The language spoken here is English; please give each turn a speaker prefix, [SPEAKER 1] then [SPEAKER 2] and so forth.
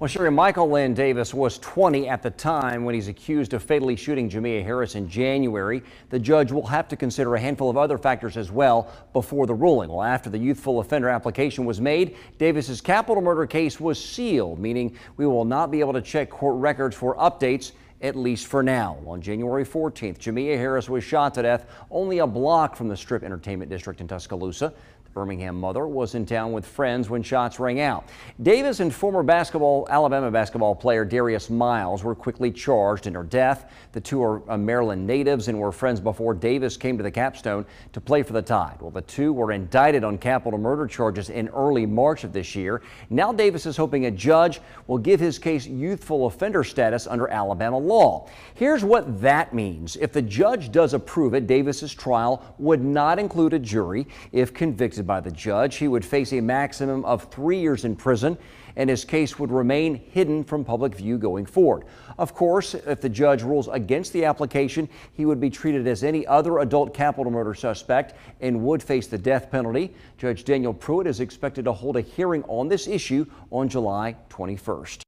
[SPEAKER 1] Well, Sherry, Michael Lynn Davis was 20 at the time when he's accused of fatally shooting Jamea Harris in January. The judge will have to consider a handful of other factors as well before the ruling. Well, after the youthful offender application was made, Davis's capital murder case was sealed, meaning we will not be able to check court records for updates at least for now. On January 14th, Jamea Harris was shot to death only a block from the Strip Entertainment District in Tuscaloosa. The Birmingham mother was in town with friends when shots rang out. Davis and former basketball Alabama basketball player Darius Miles were quickly charged in her death. The two are uh, Maryland natives and were friends before Davis came to the capstone to play for the Tide. Well, the two were indicted on capital murder charges in early March of this year. Now Davis is hoping a judge will give his case youthful offender status under Alabama law. Here's what that means. If the judge does approve it, Davis's trial would not include a jury. If convicted by the judge, he would face a maximum of three years in prison and his case would remain hidden from public view going forward. Of course, if the judge rules against the application, he would be treated as any other adult capital murder suspect and would face the death penalty. Judge Daniel Pruitt is expected to hold a hearing on this issue on July 21st.